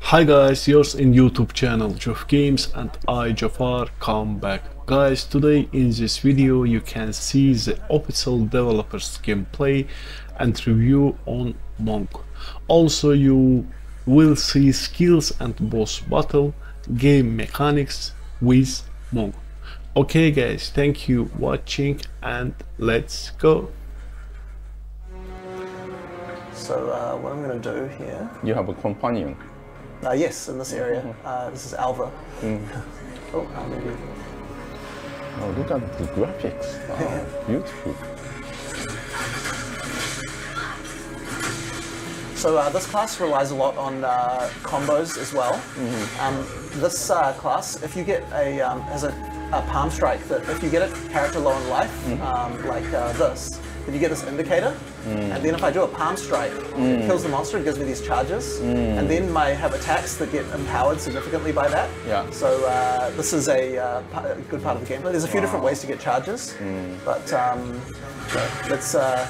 Hi guys, yours in YouTube channel Djef Games and I Jafar come back. Guys, today in this video you can see the official developers gameplay and review on Monk. Also you will see skills and boss battle, game mechanics with Monk. Okay guys, thank you watching and let's go. So uh, what I'm going to do here, You have a companion. uh, yes, in this area, uh, this is Alva. Oh, uh, maybe. Oh, look at the graphics. Wow, beautiful. So uh, this class relies a lot on uh, combos as well. Um, this uh, class, if you get a um, has a, a palm strike that if you get a character low in life, um, like uh, this, then you get this indicator, and then if I do a palm strike, it kills the monster and gives me these charges, and then I have attacks that get empowered significantly by that. Yeah. So uh, this is a, uh, good part of the gameplay. There's a few different ways to get charges, but um, let's. Uh,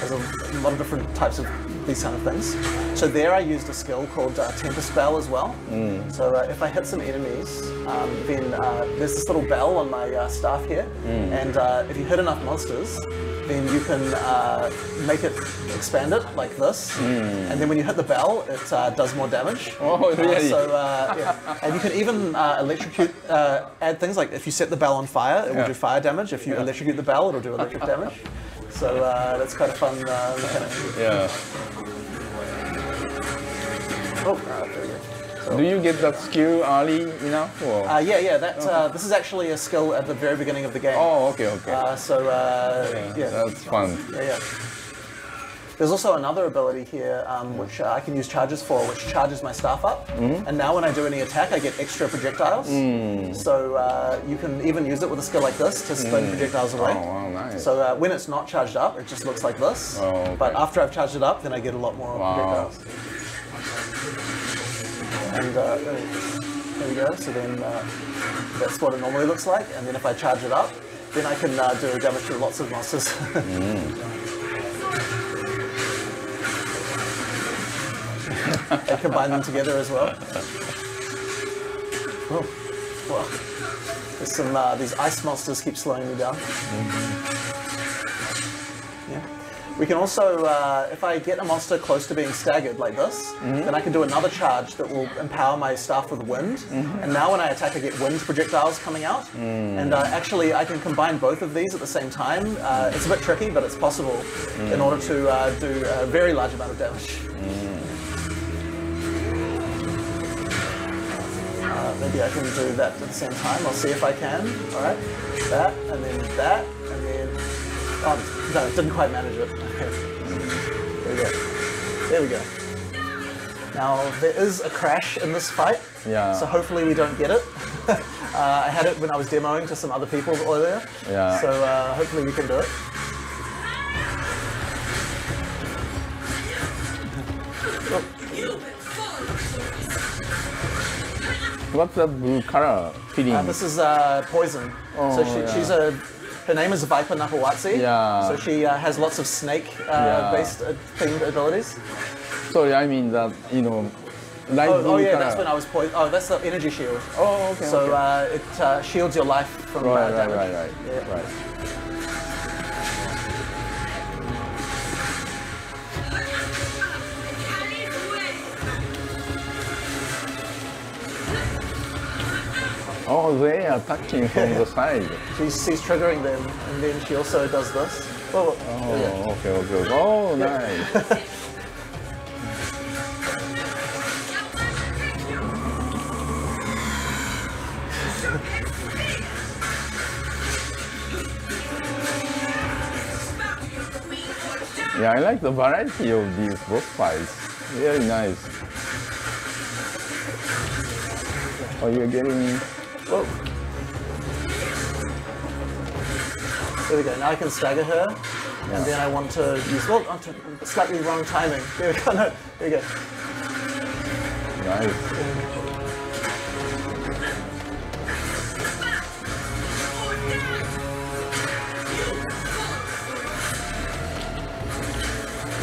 there's a lot of different types of these kind of things. So there I used a skill called uh, Tempest Bell as well. So uh, if I hit some enemies, um, then uh, there's this little bell on my uh, staff here, and uh, if you hit enough monsters, then you can uh, make it expand it like this, and then when you hit the bell, it uh, does more damage. Oh, Uh, really? so uh, yeah, and you can even uh, electrocute, uh, add things like if you set the bell on fire, it will Yeah. do fire damage. If you electrocute the bell, it'll do electric damage. So uh, that's quite a fun uh, mechanic. Yeah. Oh, Do you get that skill early enough or? Uh, yeah, yeah. That uh, this is actually a skill at the very beginning of the game. oh, okay, okay. Uh, so uh, yeah, That's fun. yeah, yeah. There's also another ability here um, which uh, I can use charges for, which charges my staff up. Mm-hmm. And now when I do any attack, I get extra projectiles. Mm. So uh, you can even use it with a skill like this to spin projectiles away. Oh, wow, nice. So uh, when it's not charged up, it just looks like this. Oh, okay. But after I've charged it up, then I get a lot more Wow. projectiles. And uh, there we go. So then uh, that's what it normally looks like. And then if I charge it up, then I can uh, do damage to lots of monsters. and combine them together as well. Oh, well. There's some, uh, these ice monsters keep slowing me down. Yeah. We can also, uh, if I get a monster close to being staggered like this, then I can do another charge that will empower my staff with wind. And now when I attack, I get wind projectiles coming out. And uh, actually, I can combine both of these at the same time. Uh, it's a bit tricky, but it's possible in order to uh, do a very large amount of damage. Uh, maybe I can do that at the same time. I'll see if I can. All right, that and then that and then. Oh no, didn't quite manage it. Okay. There we go. There we go. Now there is a crash in this fight. Yeah. So hopefully we don't get it. uh, I had it when I was demoing to some other people earlier. Yeah. So uh, hopefully we can do it. What's that blue color feeling? Uh, this is uh, poison. so she, yeah. she's a. Her name is Viper Napuatzi. Yeah. So she uh, has lots of snake-based uh, themed abilities. Sorry, I mean that, you know, light Oh, oh yeah, that's when I was poisoned. Oh, that's the energy shield. Oh, okay, So okay. uh, it uh, shields your life from right, uh, right, damage. right, right, Yeah. right. Oh, they are attacking from the side. She's, she's triggering them, and then she also does this. Oh, there we go. Oh, okay, okay. okay. Oh, nice. Yeah, I like the variety of these boss fights. Very nice. Oh, you're getting. Whoa. There we go. Now I can stagger her, and then I want to use. Well, t- slightly wrong timing. There we go. No, there we go. Nice.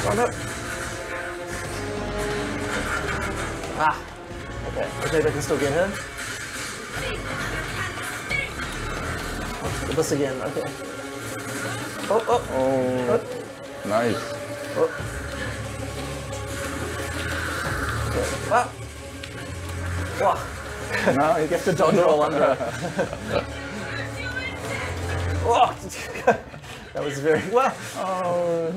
Oh no. Ah. Okay. Okay, I can still get her. This again. Okay. Oh, oh, Oh, nice. oh. Okay. Ah. Wow. Now You have to dodge roll under. oh, that was very well. Oh.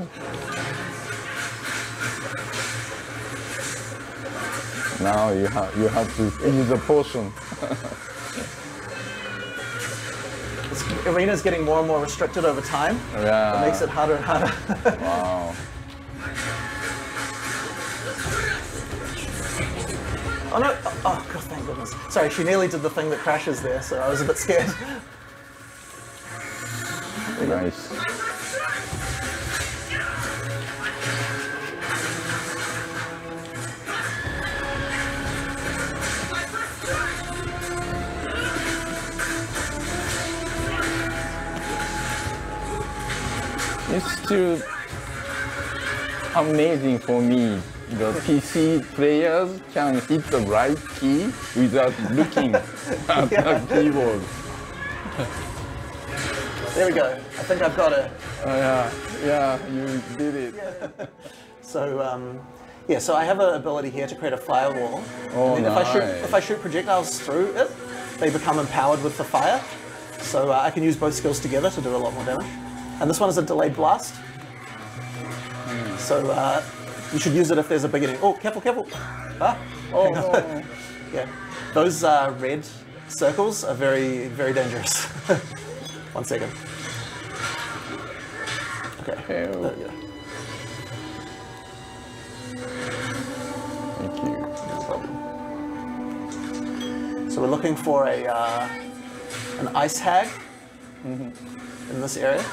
Now you have you have to finish the potion. This arena's getting more and more restricted over time. Oh, yeah. It makes it harder and harder. Wow. oh no! Oh, oh god, thank goodness. Sorry, she nearly did the thing that crashes there, so I was a bit scared. Nice. It's still amazing for me. The PC players can hit the right key without looking at the keyboard. There we go. I think I've got it. Oh, yeah, yeah, you did it. So um, yeah, so I have an ability here to create a firewall. Oh, and then if I shoot if I shoot projectiles through it, they become empowered with the fire. So uh, I can use both skills together to do a lot more damage. And this one is a delayed blast. So uh, you should use it if there's a beginning. Oh, careful, careful! Ah, Oh, no. yeah. Those uh, red circles are very, very dangerous. one second. Okay. There we go. Thank you. No problem. So we're looking for a uh, an ice hag in this area.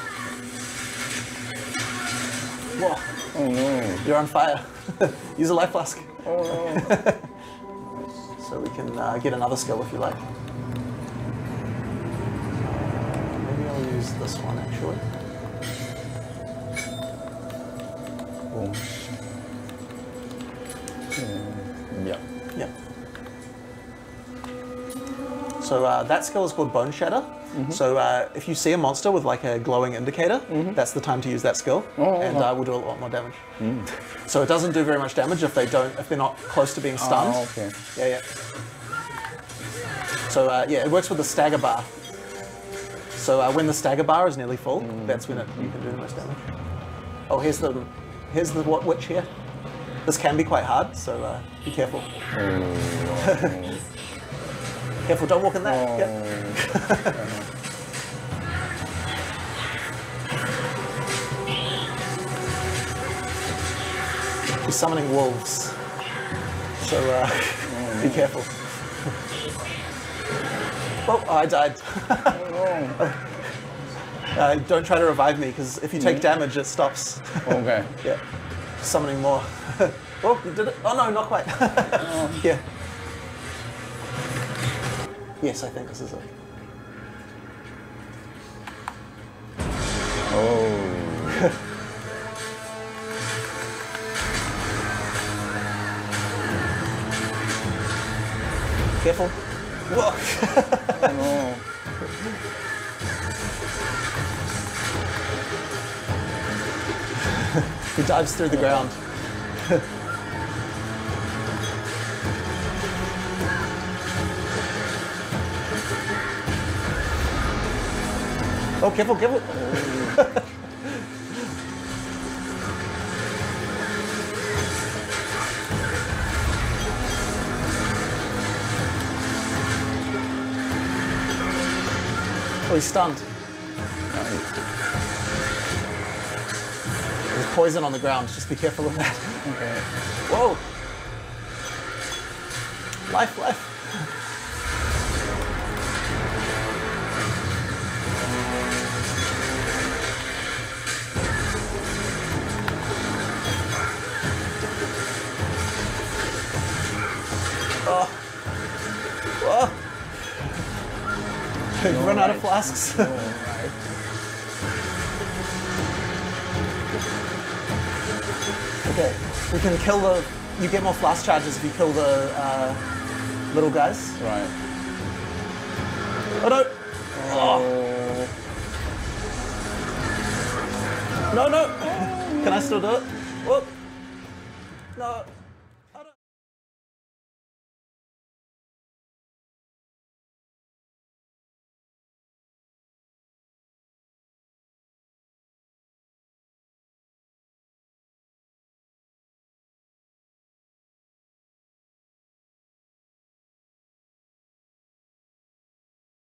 Whoa, Oh no. you're on fire. Use a life flask. Oh no. So we can uh, get another skill if you like. Maybe I'll use this one actually. Boom. Yeah. Yep. So uh, that skill is called Boneshatter. So uh, if you see a monster with like a glowing indicator, that's the time to use that skill, Oh, and okay. uh, we'll do a lot more damage. So it doesn't do very much damage if they don't, if they're not close to being stunned. Ah, okay. Yeah, yeah. So uh, yeah, it works with the stagger bar. So uh, when the stagger bar is nearly full, that's when it, you can do the most damage. Oh, here's the here's the what witch here. This can be quite hard, so uh, be careful. Oh, Careful, don't walk in that. oh. Yep. He's summoning wolves. So uh, be careful. Oh, I died. uh, don't try to revive me, because if you take damage, it stops. Okay. yeah. Summoning more. oh, you did it. Oh, no, not quite. yeah. Yes, I think this is it. Careful. Whoa. No. he dives through the ground. oh, careful, careful. He's stunned. There's poison on the ground. Just be careful of that. Okay. Whoa! Life, life. Flasks. Okay, we can kill the you get more flask charges if you kill the uh, little guys. Right. Oh no! Oh. No, no! Can I still do it? Whoop! No.